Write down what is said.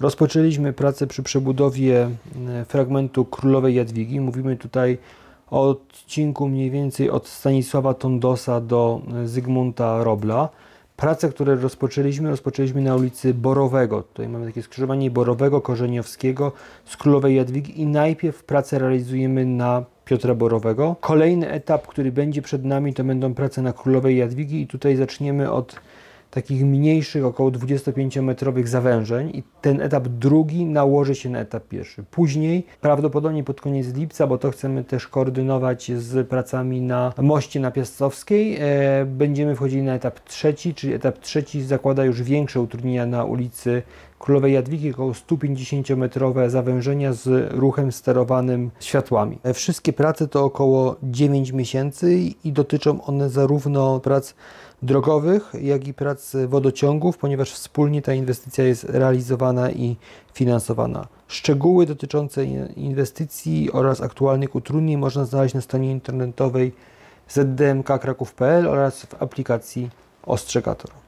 Rozpoczęliśmy pracę przy przebudowie e, fragmentu Królowej Jadwigi. Mówimy tutaj o odcinku mniej więcej od Stanisława Tondosa do e, Zygmunta Robla. Pracę, które rozpoczęliśmy, rozpoczęliśmy na ulicy Borowego. Tutaj mamy takie skrzyżowanie Borowego, Korzeniowskiego z Królowej Jadwigi i najpierw pracę realizujemy na Piotra Borowego. Kolejny etap, który będzie przed nami, to będą prace na Królowej Jadwigi i tutaj zaczniemy od takich mniejszych, około 25-metrowych zawężeń i ten etap drugi nałoży się na etap pierwszy. Później, prawdopodobnie pod koniec lipca, bo to chcemy też koordynować z pracami na moście na Piastowskiej, e, będziemy wchodzili na etap trzeci, czyli etap trzeci zakłada już większe utrudnienia na ulicy Królowej Jadwigi, około 150-metrowe zawężenia z ruchem sterowanym światłami. E, wszystkie prace to około 9 miesięcy i dotyczą one zarówno prac drogowych, jak i prac wodociągów, ponieważ wspólnie ta inwestycja jest realizowana i finansowana. Szczegóły dotyczące inwestycji oraz aktualnych utrudnień można znaleźć na stronie internetowej zdmkkraków.pl oraz w aplikacji Ostrzegator.